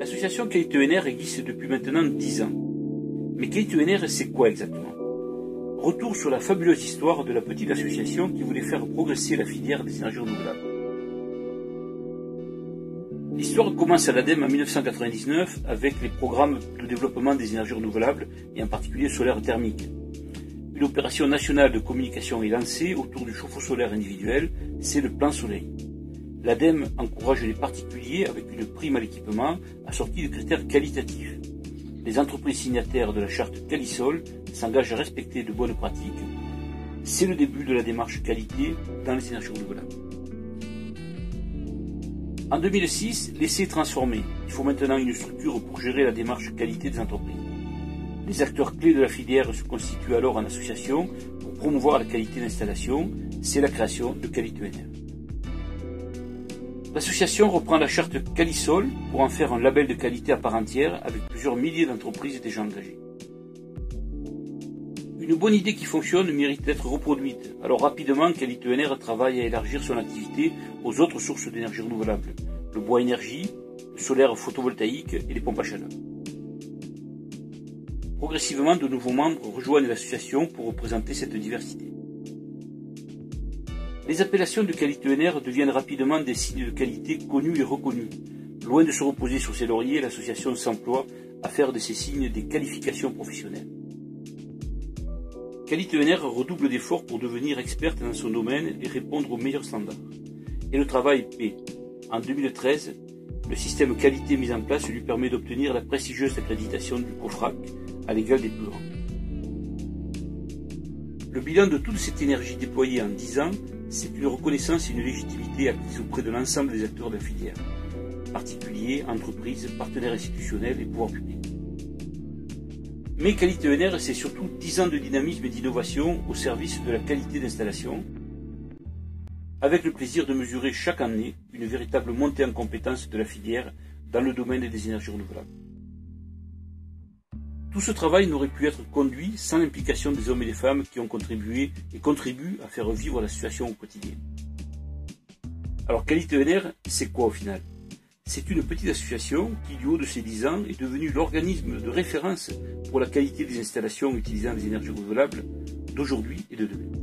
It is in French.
L'association Qualité ENR existe depuis maintenant 10 ans. Mais Qualité ENR, c'est quoi exactement? Retour sur la fabuleuse histoire de la petite association qui voulait faire progresser la filière des énergies renouvelables. L'histoire commence à l'ADEME en 1999 avec les programmes de développement des énergies renouvelables et en particulier solaire thermique. Une opération nationale de communication est lancée autour du chauffe-eau solaire individuel, c'est le plan soleil. L'ADEME encourage les particuliers avec une prime à l'équipement assortie de critères qualitatifs. Les entreprises signataires de la charte Calisol s'engagent à respecter de bonnes pratiques. C'est le début de la démarche qualité dans les énergies renouvelables. En 2006, l'essai est transformé. Il faut maintenant une structure pour gérer la démarche qualité des entreprises. Les acteurs clés de la filière se constituent alors en association pour promouvoir la qualité d'installation. C'est la création de Qualité NR. L'association reprend la charte Calisol pour en faire un label de qualité à part entière avec plusieurs milliers d'entreprises déjà engagées. Une bonne idée qui fonctionne mérite d'être reproduite. Alors rapidement, Qualité NR travaille à élargir son activité aux autres sources d'énergie renouvelable, le bois énergie, le solaire photovoltaïque et les pompes à chaleur. Progressivement, de nouveaux membres rejoignent l'association pour représenter cette diversité. Les appellations de qualité ENR deviennent rapidement des signes de qualité connus et reconnus. Loin de se reposer sur ses lauriers, l'association s'emploie à faire de ces signes des qualifications professionnelles. Qualité ENR redouble d'efforts pour devenir experte dans son domaine et répondre aux meilleurs standards. Et le travail paie. En 2013, le système qualité mis en place lui permet d'obtenir la prestigieuse accréditation du COFRAC à l'égal des plus grands. Le bilan de toute cette énergie déployée en 10 ans c'est une reconnaissance et une légitimité acquise auprès de l'ensemble des acteurs de la filière, particuliers, entreprises, partenaires institutionnels et pouvoirs publics. Mais Qualité ENR, c'est surtout 10 ans de dynamisme et d'innovation au service de la qualité d'installation, avec le plaisir de mesurer chaque année une véritable montée en compétence de la filière dans le domaine des énergies renouvelables. Tout ce travail n'aurait pu être conduit sans l'implication des hommes et des femmes qui ont contribué et contribuent à faire vivre la situation au quotidien. Alors Qualité c'est quoi au final? C'est une petite association qui, du haut de ses 10 ans, est devenue l'organisme de référence pour la qualité des installations utilisant les énergies renouvelables d'aujourd'hui et de demain.